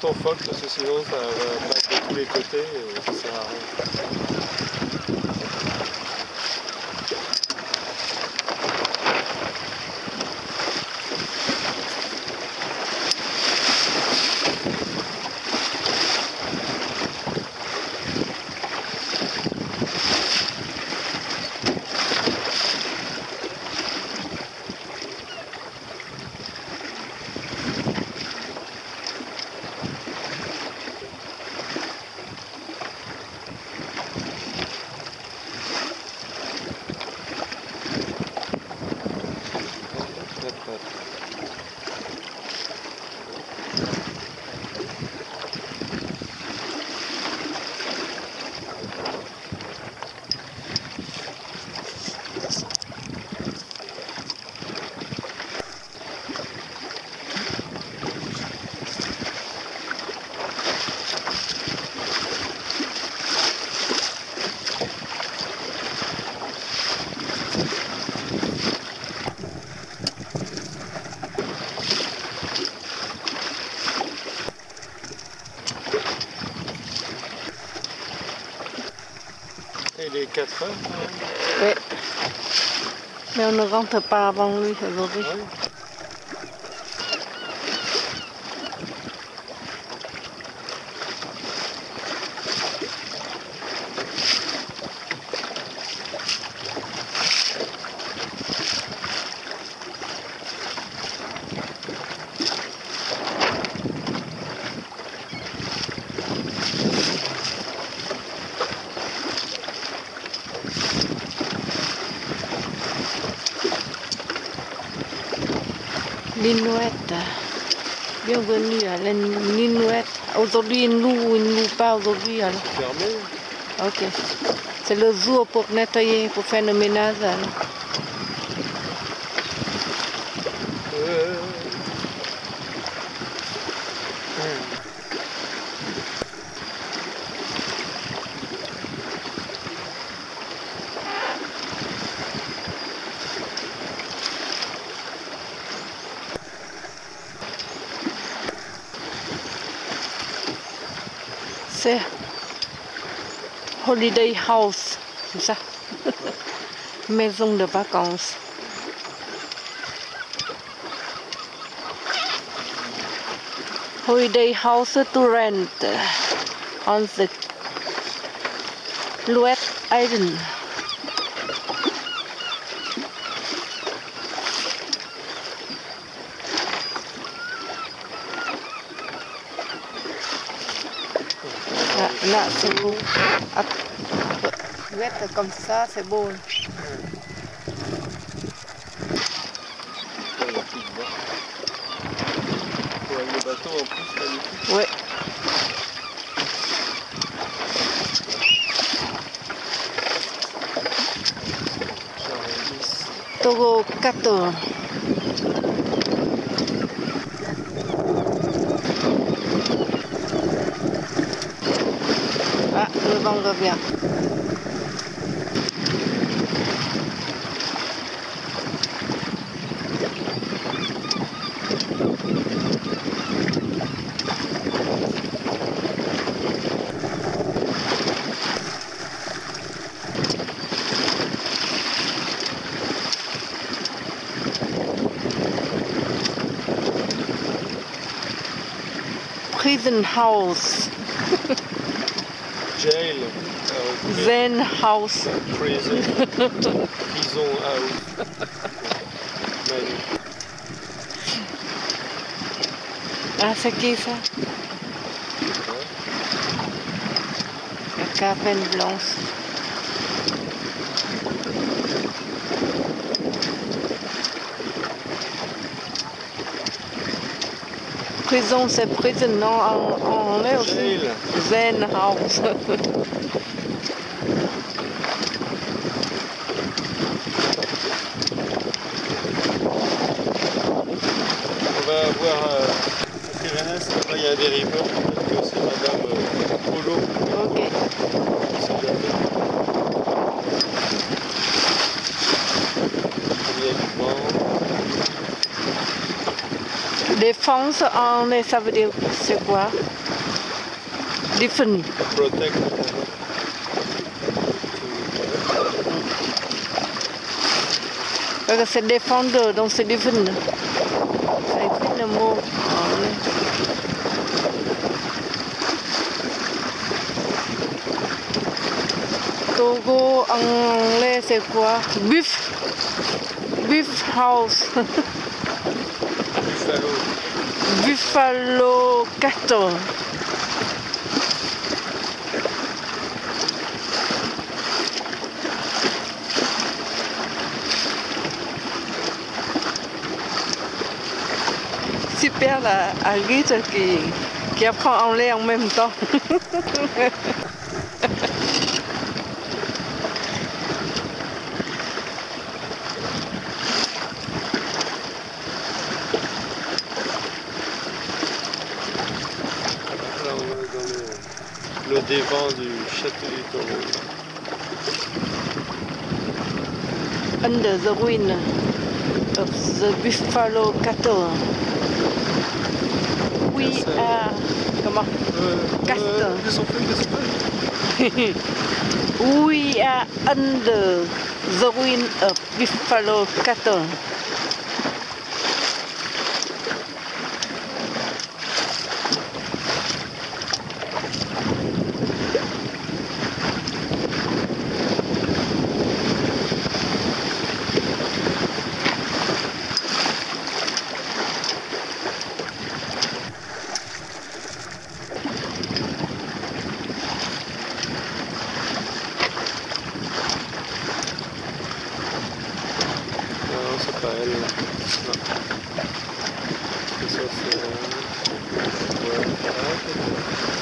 ton parce que sinon ça va de tous les côtés. Bé. Mèo nó con thở pa vòng lui thở rồi đi. L'inouette. Bienvenue à l'inouette. Aujourd'hui, il loue ou il ne loue pas aujourd'hui alors. Fermé. Ok. C'est le jour pour nettoyer, pour faire le ménage. alors. C'est Holiday House, c'est ça. Maison de vacances. Holiday House to rent on the Luet Island. na se bu at meta comme ça c'est beau le bateau ouais Togo 14 Prison do Jail. euh, Zen House. Prison. Prison house. Ah, c'est qui ça? La cabane blanche. Prison, c'est prison, non, en, en anglais aussi. Zen House. On va voir euh, Pyrénées, là il y a un dériveur, peut-être que c'est Madame euh, Polo. ok. on sait jamais. Il y a du vent. Défense en ça veut dire c'est quoi? Que c'est défendre, donc c'est defend. Ça écrit le mot. Togo en anglais c'est quoi? Beef. Beef house. Buffalo. Buffalo cattle. Super la Alice qui, qui apprend anglais en même temps. Là, on est le dévent du château du taureau. Under the wing of the Buffalo cattle. We are comment plus d'Espagne. We are under the wing of Buffalo cattle. Rafael, né? Pessoa será... É.